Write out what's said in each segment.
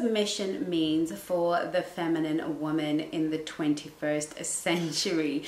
submission means for the feminine woman in the 21st century.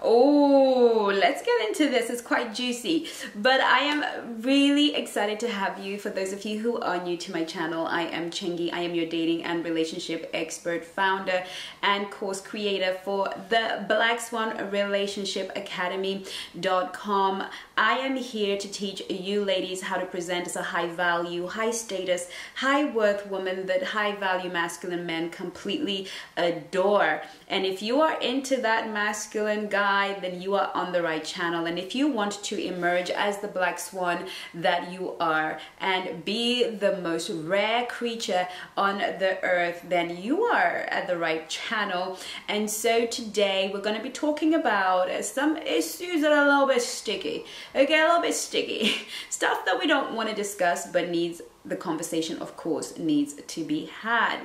Oh, let's get into this. It's quite juicy, but I am really excited to have you. For those of you who are new to my channel, I am Chengi. I am your dating and relationship expert, founder, and course creator for the Black Swan Relationship Academy.com. I am here to teach you ladies how to present as a high value, high status, high worth woman that high value masculine men completely adore. And if you are into that masculine guy, then you are on the right channel. And if you want to emerge as the black swan that you are and be the most rare creature on the earth, then you are at the right channel. And so today we're going to be talking about some issues that are a little bit sticky okay a little bit sticky stuff that we don't want to discuss but needs the conversation of course needs to be had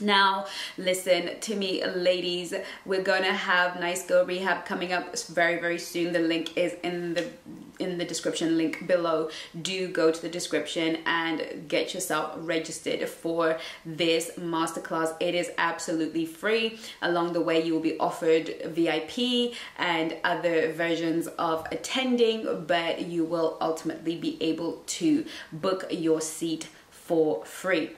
now listen to me ladies we're gonna have nice girl rehab coming up very very soon. The link is in the in the description link below. Do go to the description and get yourself registered for this masterclass. It is absolutely free. Along the way you will be offered vip and other versions of attending but you will ultimately be able to book your seat for free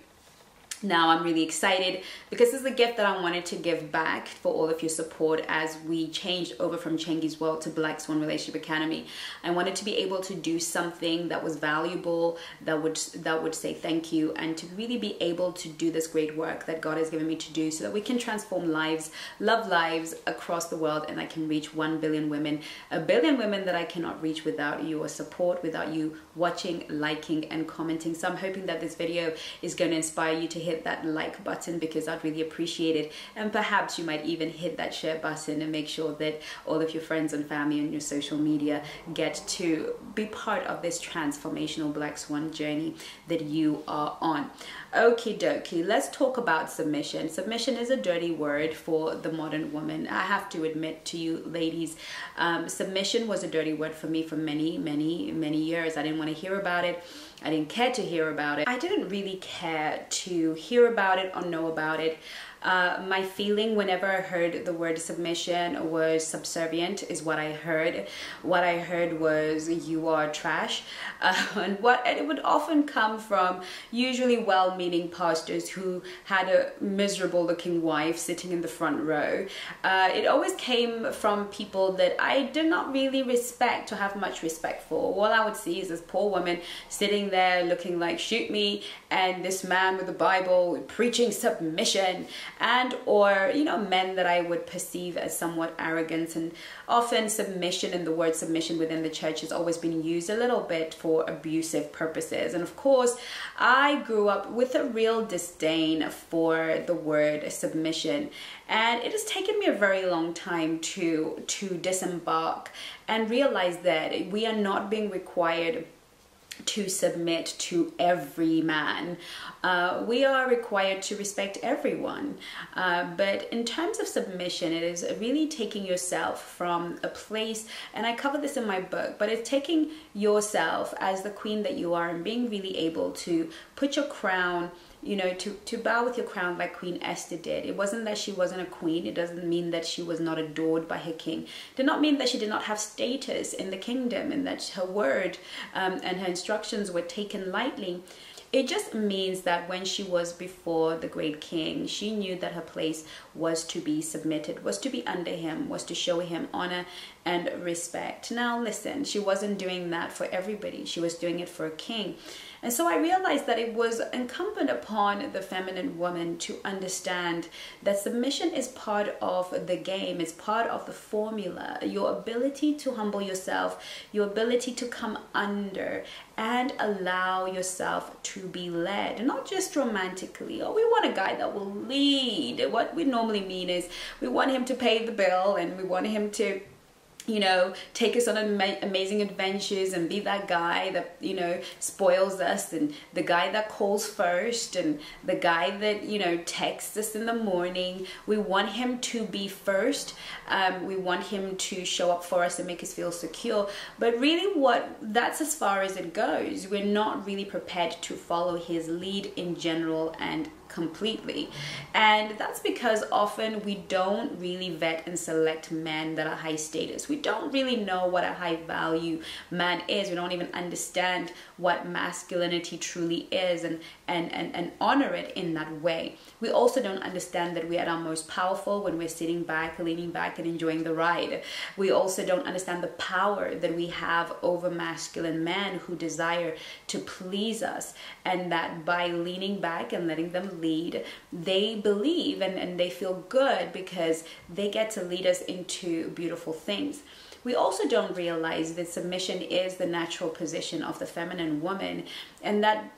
now I'm really excited because this is a gift that I wanted to give back for all of your support as we changed over from Chengi's World to Black Swan Relationship Academy. I wanted to be able to do something that was valuable, that would that would say thank you, and to really be able to do this great work that God has given me to do so that we can transform lives, love lives across the world, and I can reach 1 billion women, a billion women that I cannot reach without your support, without you watching, liking, and commenting. So I'm hoping that this video is going to inspire you to hit that like button because I'd really appreciate it. And perhaps you might even hit that share button and make sure that all of your friends and family and your social media get to be part of this transformational Black Swan journey that you are on. Okie dokie, let's talk about submission. Submission is a dirty word for the modern woman. I have to admit to you, ladies, um, submission was a dirty word for me for many, many, many years. I didn't want to hear about it. I didn't care to hear about it. I didn't really care to hear about it or know about it. Uh, my feeling whenever I heard the word submission was subservient is what I heard. What I heard was you are trash. Uh, and what and it would often come from usually well-meaning pastors who had a miserable looking wife sitting in the front row. Uh, it always came from people that I did not really respect or have much respect for. All I would see is this poor woman sitting there looking like shoot me and this man with the Bible preaching submission and or you know men that I would perceive as somewhat arrogant and often submission and the word submission within the church has always been used a little bit for abusive purposes. And of course I grew up with a real disdain for the word submission and it has taken me a very long time to to disembark and realize that we are not being required to submit to every man. Uh, we are required to respect everyone. Uh, but in terms of submission, it is really taking yourself from a place, and I cover this in my book, but it's taking yourself as the queen that you are and being really able to put your crown you know, to, to bow with your crown like Queen Esther did. It wasn't that she wasn't a queen. It doesn't mean that she was not adored by her king. It did not mean that she did not have status in the kingdom and that her word um, and her instructions were taken lightly. It just means that when she was before the great king, she knew that her place was to be submitted, was to be under him, was to show him honor and respect. Now, listen, she wasn't doing that for everybody, she was doing it for a king. And so I realized that it was incumbent upon the feminine woman to understand that submission is part of the game, it's part of the formula. Your ability to humble yourself, your ability to come under and allow yourself to be led, not just romantically. Oh, we want a guy that will lead. What we normally mean is we want him to pay the bill and we want him to you know, take us on ama amazing adventures and be that guy that, you know, spoils us and the guy that calls first and the guy that, you know, texts us in the morning. We want him to be first. Um, we want him to show up for us and make us feel secure. But really what, that's as far as it goes. We're not really prepared to follow his lead in general and completely. And that's because often we don't really vet and select men that are high status. We don't really know what a high value man is. We don't even understand what masculinity truly is and, and, and, and honor it in that way. We also don't understand that we're at our most powerful when we're sitting back, leaning back, and enjoying the ride. We also don't understand the power that we have over masculine men who desire to please us, and that by leaning back and letting them lead, they believe and, and they feel good because they get to lead us into beautiful things. We also don't realize that submission is the natural position of the feminine woman, and that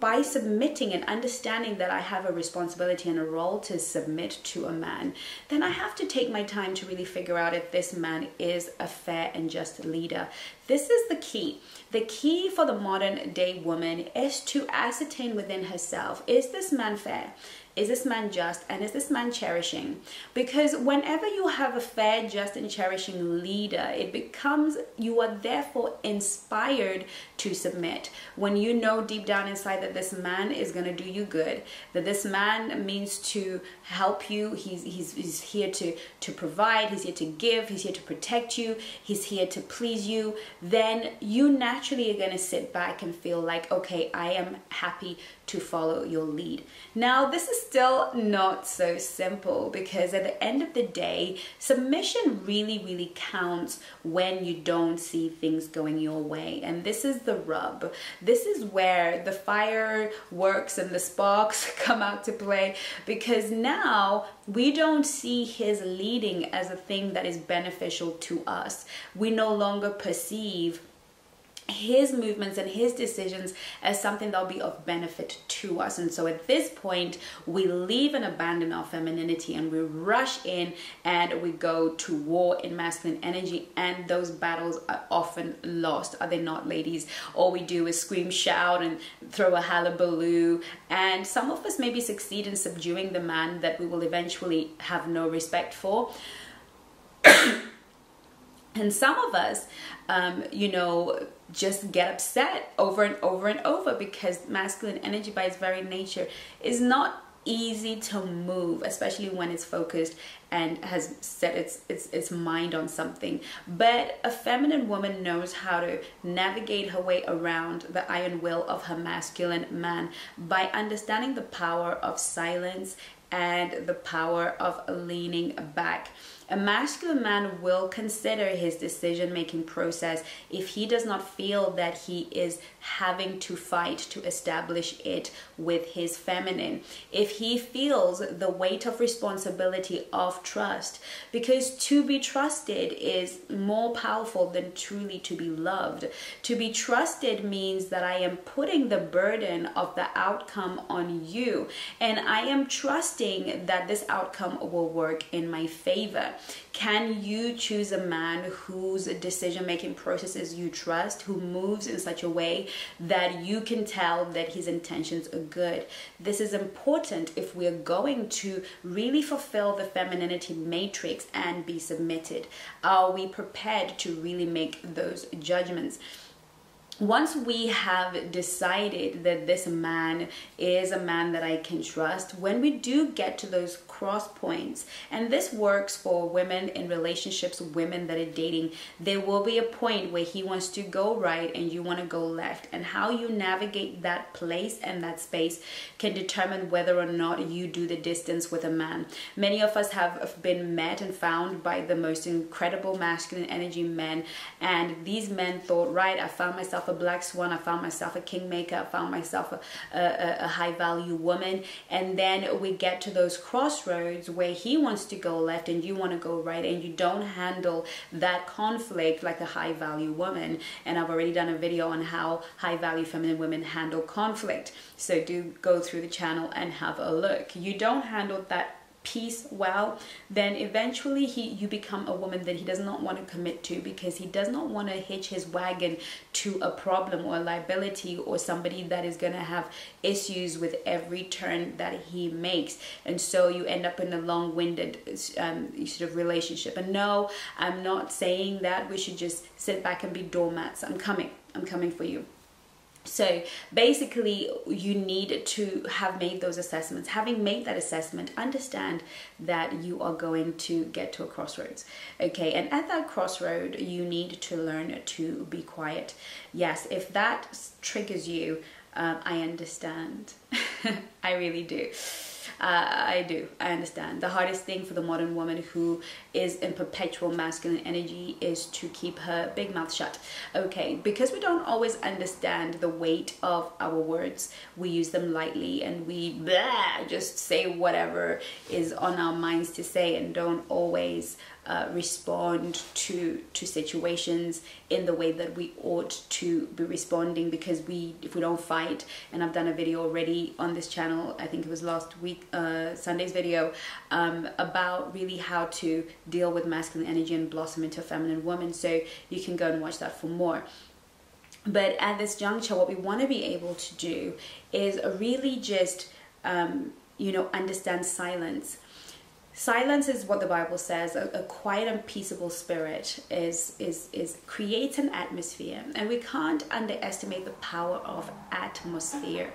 by submitting and understanding that I have a responsibility and a role to submit to a man, then I have to take my time to really figure out if this man is a fair and just leader. This is the key. The key for the modern day woman is to ascertain within herself is this man fair? Is this man just and is this man cherishing? Because whenever you have a fair, just, and cherishing leader, it becomes you are therefore inspired to submit. When you know deep down inside that this man is going to do you good, that this man means to help you, he's, he's, he's here to, to provide, he's here to give, he's here to protect you, he's here to please you, then you naturally are going to sit back and feel like, okay, I am happy to follow your lead. Now, this is still not so simple because at the end of the day, submission really, really counts when you don't see things going your way. And this is the rub. This is where the fireworks and the sparks come out to play because now we don't see his leading as a thing that is beneficial to us. We no longer perceive his movements and his decisions as something that'll be of benefit to us. And so at this point, we leave and abandon our femininity and we rush in and we go to war in masculine energy. And those battles are often lost, are they not, ladies? All we do is scream, shout, and throw a hullabaloo. And some of us maybe succeed in subduing the man that we will eventually have no respect for. and some of us, um, you know, just get upset over and over and over because masculine energy by its very nature is not easy to move especially when it's focused and has set its, its its mind on something. But a feminine woman knows how to navigate her way around the iron will of her masculine man by understanding the power of silence and the power of leaning back a masculine man will consider his decision making process if he does not feel that he is having to fight to establish it with his feminine. If he feels the weight of responsibility of trust, because to be trusted is more powerful than truly to be loved. To be trusted means that I am putting the burden of the outcome on you and I am trusting that this outcome will work in my favor. Can you choose a man whose decision making processes you trust, who moves in such a way that you can tell that his intentions are good? This is important if we're going to really fulfill the femininity matrix and be submitted. Are we prepared to really make those judgments? once we have decided that this man is a man that I can trust, when we do get to those cross points, and this works for women in relationships, women that are dating, there will be a point where he wants to go right and you want to go left. And how you navigate that place and that space can determine whether or not you do the distance with a man. Many of us have been met and found by the most incredible masculine energy men, and these men thought, right, I found myself a black swan. I found myself a kingmaker. I found myself a, a, a high value woman. And then we get to those crossroads where he wants to go left and you want to go right, and you don't handle that conflict like a high value woman. And I've already done a video on how high value feminine women handle conflict. So do go through the channel and have a look. You don't handle that peace well then eventually he you become a woman that he does not want to commit to because he does not want to hitch his wagon to a problem or a liability or somebody that is going to have issues with every turn that he makes. And so you end up in a long-winded um, sort of relationship. And no i'm not saying that we should just sit back and be doormats. I'm coming. I'm coming for you so basically, you need to have made those assessments. Having made that assessment, understand that you are going to get to a crossroads. Okay, and at that crossroad, you need to learn to be quiet. Yes, if that triggers you, um, I understand. I really do. Uh, I do. I understand. The hardest thing for the modern woman who is in perpetual masculine energy is to keep her big mouth shut. Okay, because we don't always understand the weight of our words, we use them lightly and we blah, just say whatever is on our minds to say and don't always uh, respond to to situations in the way that we ought to be responding because we if we don't fight and I've done a video already on this channel I think it was last week uh, Sunday's video um, about really how to deal with masculine energy and blossom into a feminine woman. So you can go and watch that for more. But at this juncture what we want to be able to do is really just um, you know understand silence silence is what the bible says a, a, quiet and peaceable spirit is is is creates an atmosphere. And we can't underestimate the power of atmosphere.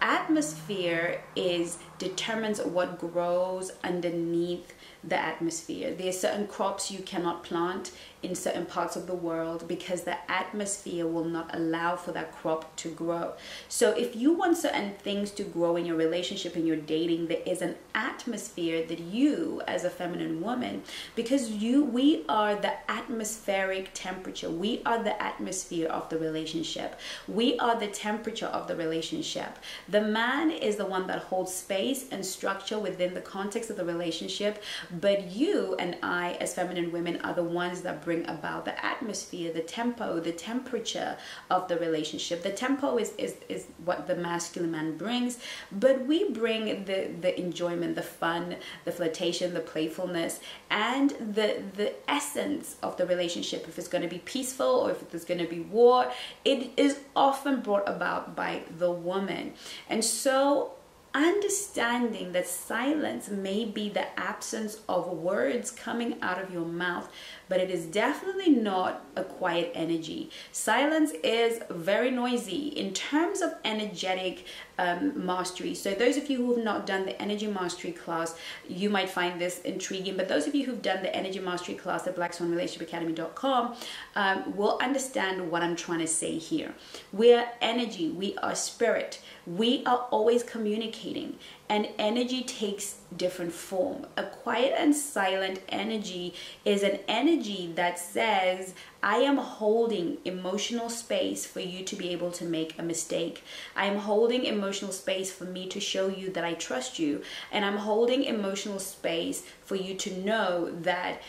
Atmosphere is determines what grows underneath the atmosphere. There are certain crops you cannot plant in certain parts of the world because the atmosphere will not allow for that crop to grow. So if you want certain things to grow in your relationship and your dating, there is an atmosphere that you as a feminine woman, because you we are the atmospheric temperature. We are the atmosphere of the relationship. We are the temperature of the relationship. The man is the one that holds space and structure within the context of the relationship, but you and I as feminine women are the ones that bring about the atmosphere, the tempo, the temperature of the relationship. The tempo is, is, is what the masculine man brings, but we bring the, the enjoyment, the fun, the flirtation, the playfulness, and the, the essence of the relationship. If it's going to be peaceful or if there's going to be war, it is often brought about by the woman. And so understanding that silence may be the absence of words coming out of your mouth, but it is definitely not a quiet energy. Silence is very noisy in terms of energetic um, mastery. So, those of you who have not done the energy mastery class, you might find this intriguing. But those of you who've done the energy mastery class at blackswanrelationshipacademy.com um, will understand what I'm trying to say here. We're energy, we are spirit, we are always communicating and energy takes different form a quiet and silent energy is an energy that says i am holding emotional space for you to be able to make a mistake i am holding emotional space for me to show you that i trust you and i'm holding emotional space for you to know that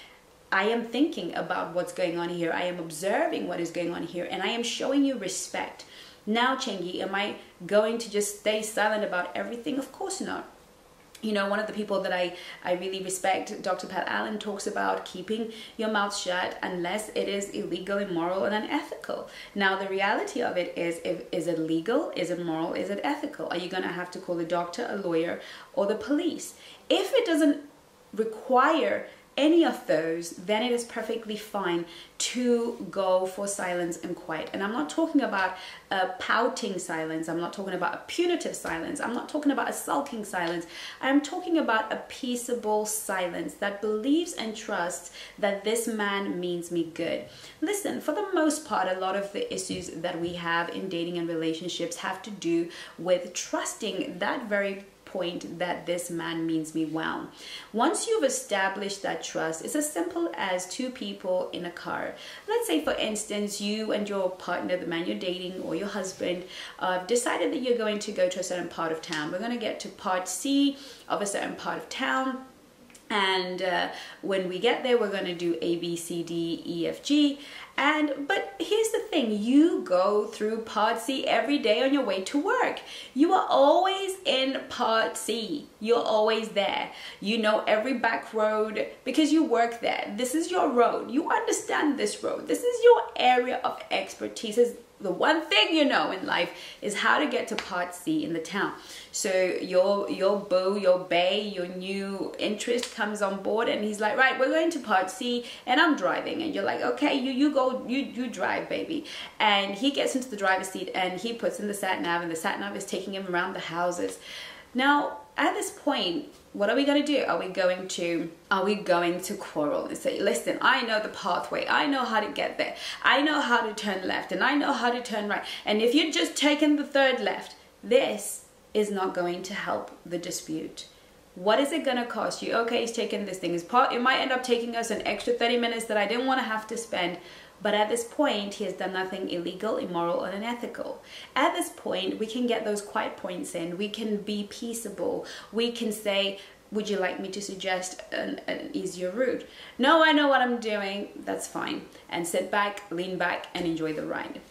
I am thinking about what's going on here. I am observing what is going on here and I am showing you respect. Now, Chengi, am I going to just stay silent about everything? Of course not. You know one of the people that i i really respect dr pat allen talks about keeping your mouth shut unless it is illegal immoral and unethical. Now the reality of it is if, is it legal? Is it moral? Is it ethical? Are you going to have to call a doctor a lawyer or the police? If it doesn't require any of those, then it is perfectly fine to go for silence and quiet. And I'm not talking about a pouting silence. I'm not talking about a punitive silence. I'm not talking about a sulking silence. I'm talking about a peaceable silence that believes and trusts that this man means me good. Listen, for the most part, a lot of the issues that we have in dating and relationships have to do with trusting that very point that this man means me well. Once you've established that trust, it's as simple as two people in a car. Let's say, for instance, you and your partner, the man you're dating, or your husband, uh, decided that you're going to go to a certain part of town. We're going to get to part C of a certain part of town and uh, when we get there we're going to do a b c d e f g. And but here's the thing you go through part c every day on your way to work. You are always in part c. You're always there. You know every back road because you work there. This is your road. You understand this road. This is your area of expertise the one thing you know in life is how to get to part C in the town. So your your boo, your bay, your new interest comes on board and he's like, right, we're going to part C and I'm driving. And you're like, okay, you, you go go, you you drive, baby. And he gets into the driver's seat and he puts in the sat nav, and the sat nav is taking him around the houses. Now, at this point, what are we going to do? Are we going to are we going to quarrel and say, "Listen, I know the pathway. I know how to get there. I know how to turn left and I know how to turn right. And if you're just taking the third left, this is not going to help the dispute." What is it gonna cost you? Okay, he's taking this thing. It's part, it might end up taking us an extra 30 minutes that I didn't want to have to spend. But at this point, he has done nothing illegal, immoral, or unethical. At this point, we can get those quiet points in. We can be peaceable. We can say, would you like me to suggest an, an, easier route? No, I know what I'm doing. That's fine. And sit back, lean back, and enjoy the ride.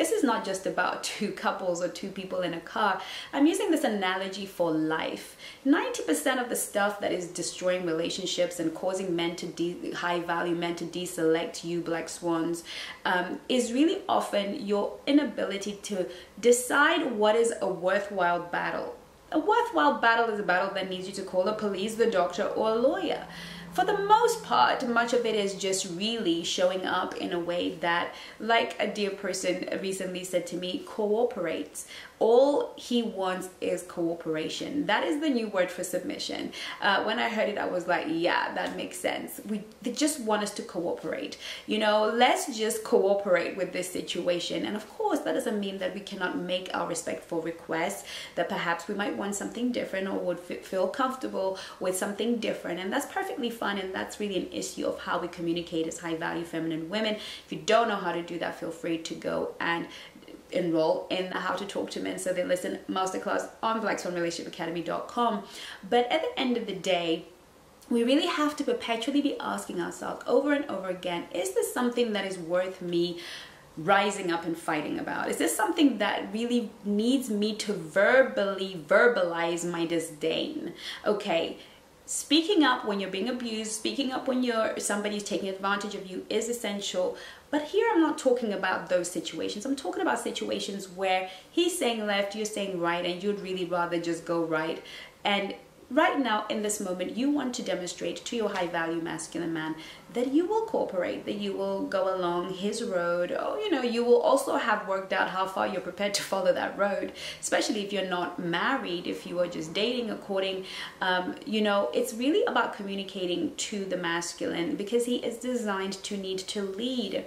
This is not just about two couples or two people in a car. I'm using this analogy for life. 90% of the stuff that is destroying relationships and causing men to de- high value men to deselect you, black swans, um, is really often your inability to decide what is a worthwhile battle. A worthwhile battle is a battle that needs you to call the police, the doctor, or a lawyer for the most part, much of it is just really showing up in a way that, like a dear person recently said to me, cooperates all he wants is cooperation. That is the new word for submission. Uh, when I heard it, I was like, yeah, that makes sense. We they just want us to cooperate. You know, let's just cooperate with this situation. And of course, that doesn't mean that we cannot make our respectful requests. That perhaps we might want something different or would feel comfortable with something different, and that's perfectly fine. And that's really an issue of how we communicate as high value feminine women. If you don't know how to do that, feel free to go and enroll in the how to talk to men so they listen masterclass on blackswanrelationshipacademy.com but at the end of the day we really have to perpetually be asking ourselves over and over again is this something that is worth me rising up and fighting about? Is this something that really needs me to verbally verbalize my disdain? Okay, speaking up when you're being abused, speaking up when you're somebody's taking advantage of you is essential. But here I'm not talking about those situations. I'm talking about situations where he's saying left, you're saying right, and you'd really rather just go right. And right now in this moment you want to demonstrate to your high value masculine man that you will cooperate that you will go along his road. Or you know you will also have worked out how far you're prepared to follow that road especially if you're not married if you are just dating according um, you know it's really about communicating to the masculine because he is designed to need to lead.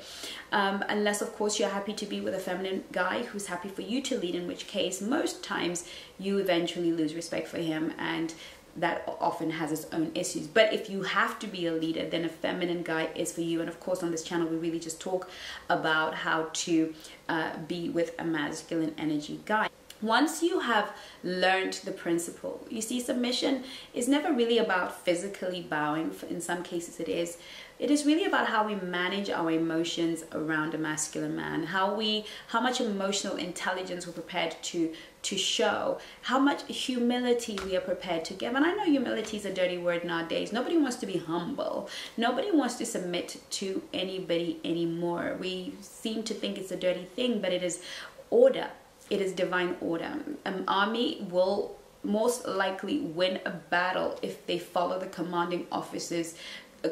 Um, unless of course you're happy to be with a feminine guy who's happy for you to lead in which case most times you eventually lose respect for him and that often has its own issues. But if you have to be a leader, then a feminine guy is for you. And of course, on this channel, we really just talk about how to uh, be with a masculine energy guy. Once you have learned the principle, you see, submission is never really about physically bowing. In some cases, it is. It is really about how we manage our emotions around a masculine man, how we, how much emotional intelligence we're prepared to to show, how much humility we are prepared to give. And I know humility is a dirty word nowadays. Nobody wants to be humble. Nobody wants to submit to anybody anymore. We seem to think it's a dirty thing, but it is order it is divine order. An army will most likely win a battle if they follow the commanding officer's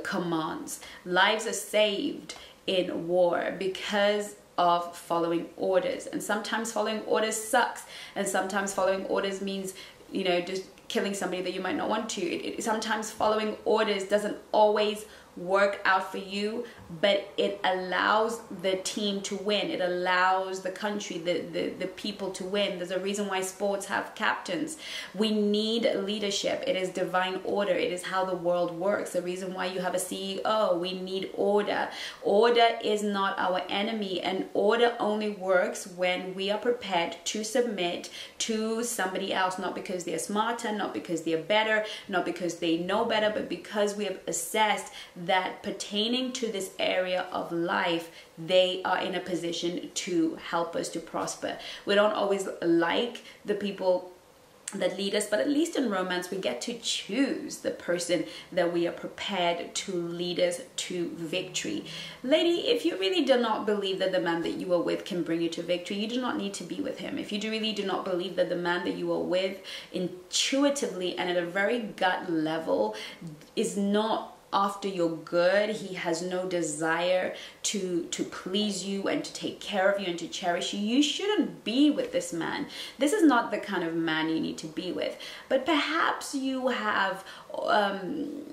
commands. Lives are saved in war because of following orders. And sometimes following orders sucks, and sometimes following orders means, you know, just killing somebody that you might not want to. It, it, sometimes following orders doesn't always work out for you, but it allows the team to win. It allows the country, the, the, the people to win. There's a reason why sports have captains. We need leadership. It is divine order. It is how the world works. The reason why you have a CEO, we need order. Order is not our enemy, and order only works when we are prepared to submit to somebody else, not because they're smarter, not because they're better, not because they know better, but because we have assessed that pertaining to this area of life, they are in a position to help us to prosper. We don't always like the people that lead us, but at least in romance, we get to choose the person that we are prepared to lead us to victory. Lady, if you really do not believe that the man that you are with can bring you to victory, you do not need to be with him. If you do really do not believe that the man that you are with intuitively and at a very gut level is not after your good. He has no desire to to please you and to take care of you and to cherish you. You shouldn't be with this man. This is not the kind of man you need to be with. But perhaps you have um,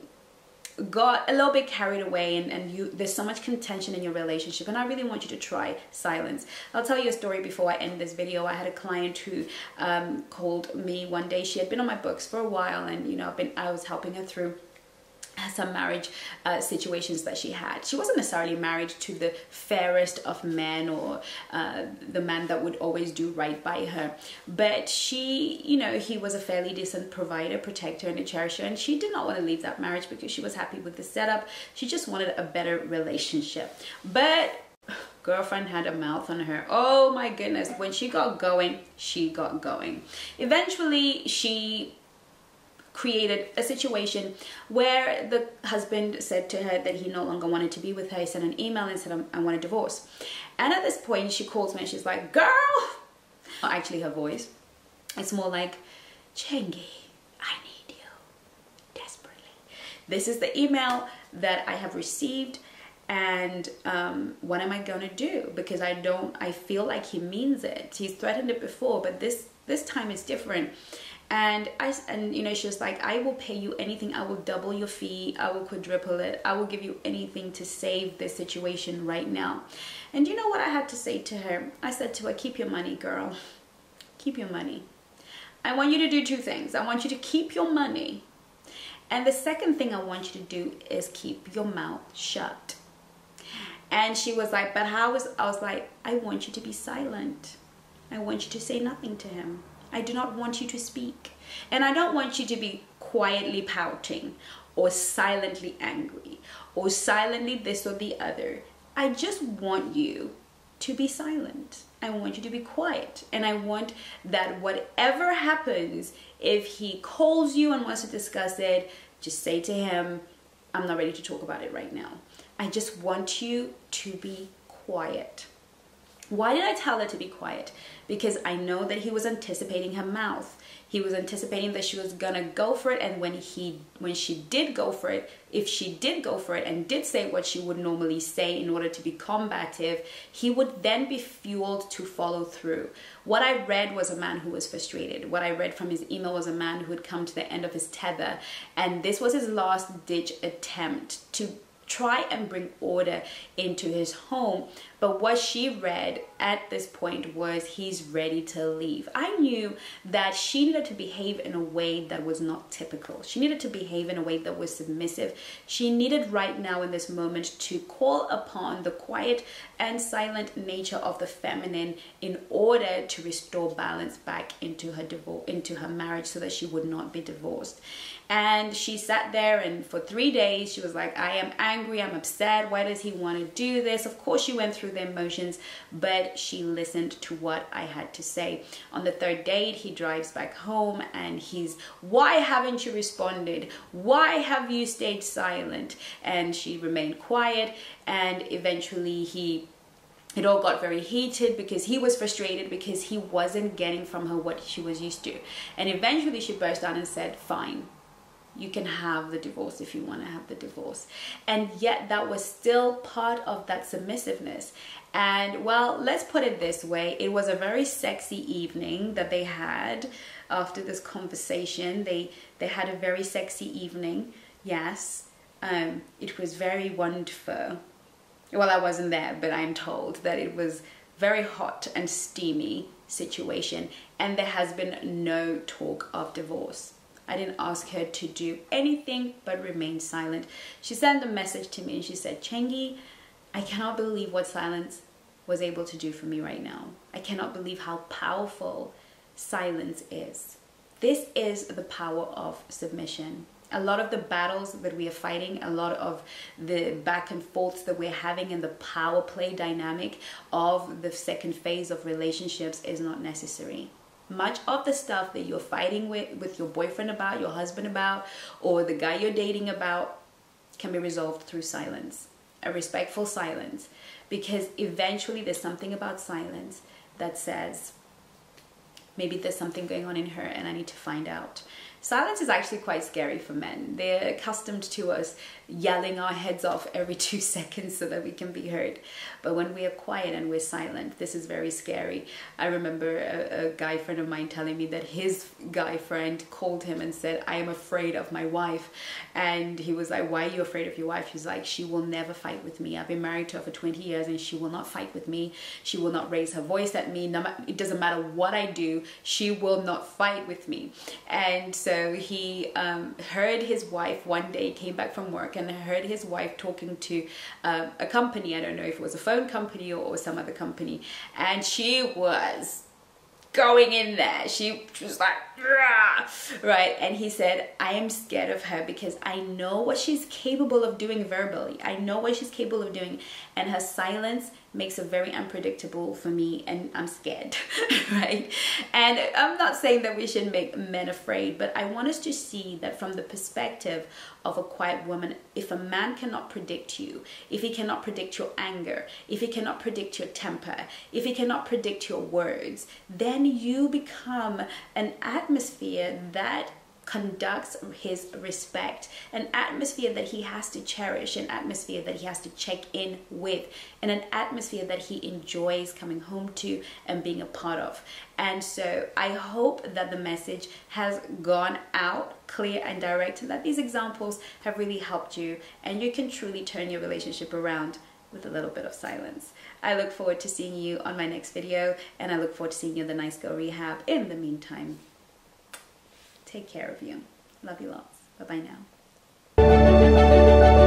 got a little bit carried away and, and you there's so much contention in your relationship and I really want you to try silence. I'll tell you a story before I end this video. I had a client who um, called me one day. She had been on my books for a while and you know I've been I was helping her through some marriage uh, situations that she had. She wasn't necessarily married to the fairest of men or uh, the man that would always do right by her, but she, you know, he was a fairly decent provider, protector, and a cherisher, and she did not want to leave that marriage because she was happy with the setup. She just wanted a better relationship. But girlfriend had a mouth on her. Oh my goodness. When she got going, she got going. Eventually, she created a situation where the husband said to her that he no longer wanted to be with her. He sent an email and said, I want a divorce. And at this point, she calls me and she's like, girl, actually her voice, it's more like, Chengi, I need you desperately. This is the email that I have received and um, what am I gonna do? Because I don't, I feel like he means it. He's threatened it before, but this this time is different and I and you know she was like I will pay you anything. I will double your fee. I will quadruple it. I will give you anything to save this situation right now. And you know what I had to say to her? I said to her keep your money girl. Keep your money. I want you to do two things. I want you to keep your money. And the second thing I want you to do is keep your mouth shut. And she was like but how is I was like I want you to be silent. I want you to say nothing to him I do not want you to speak. And I don't want you to be quietly pouting or silently angry or silently this or the other. I just want you to be silent. I want you to be quiet. And I want that whatever happens, if he calls you and wants to discuss it, just say to him, I'm not ready to talk about it right now. I just want you to be quiet. Why did I tell her to be quiet? Because I know that he was anticipating her mouth. He was anticipating that she was gonna go for it, and when he, when she did go for it, if she did go for it and did say what she would normally say in order to be combative, he would then be fueled to follow through. What I read was a man who was frustrated. What I read from his email was a man who had come to the end of his tether, and this was his last ditch attempt to try and bring order into his home. But what she read at this point was he's ready to leave. I knew that she needed to behave in a way that was not typical. She needed to behave in a way that was submissive. She needed right now in this moment to call upon the quiet and silent nature of the feminine in order to restore balance back into her divorce into her marriage so that she would not be divorced. And she sat there and for 3 days she was like I am angry, I'm upset. Why does he want to do this? Of course she went through the emotions, but she listened to what I had to say. On the third date, he drives back home and he's, Why haven't you responded? Why have you stayed silent? And she remained quiet, and eventually he it all got very heated because he was frustrated because he wasn't getting from her what she was used to. And eventually she burst out and said, Fine, you can have the divorce if you want to have the divorce. And yet that was still part of that submissiveness. And well, let's put it this way it was a very sexy evening that they had after this conversation. They, they had a very sexy evening, yes. Um, it was very wonderful. Well, I wasn't there, but I'm told that it was very hot and steamy situation and there has been no talk of divorce I didn't ask her to do anything but remain silent. She sent a message to me and she said, Chengi, I cannot believe what silence was able to do for me right now. I cannot believe how powerful silence is. This is the power of submission. A lot of the battles that we are fighting, a lot of the back and forths that we're having in the power play dynamic of the second phase of relationships is not necessary much of the stuff that you're fighting with with your boyfriend about your husband about or the guy you're dating about can be resolved through silence a respectful silence because eventually there's something about silence that says maybe there's something going on in her and I need to find out. Silence is actually quite scary for men. They're accustomed to us yelling our heads off every two seconds so that we can be heard. But when we are quiet and we're silent, this is very scary. I remember a, a guy friend of mine telling me that his guy friend called him and said, I am afraid of my wife. And he was like, Why are you afraid of your wife? He's like, She will never fight with me. I've been married to her for 20 years and she will not fight with me. She will not raise her voice at me. No, it doesn't matter what I do, she will not fight with me. And so he um, heard his wife one day, came back from work and heard his wife talking to uh, a company. I don't know if it was a phone company or, some other company. And she was going in there. She was like! Right? And he said, I am scared of her because I know what she's capable of doing verbally. I know what she's capable of doing. And her silence makes it very unpredictable for me and I'm scared, right? And I'm not saying that we should make men afraid, but I want us to see that from the perspective of a quiet woman, if a man cannot predict you, if he cannot predict your anger, if he cannot predict your temper, if he cannot predict your words, then you become an atmosphere that conducts his respect, an atmosphere that he has to cherish, an atmosphere that he has to check in with, and an atmosphere that he enjoys coming home to and being a part of. And so I hope that the message has gone out clear and direct, and that these examples have really helped you, and you can truly turn your relationship around with a little bit of silence. I look forward to seeing you on my next video and I look forward to seeing you in the Nice Girl Rehab. In the meantime, Take care of you. Love you lots. Bye bye now.